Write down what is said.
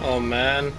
Oh man.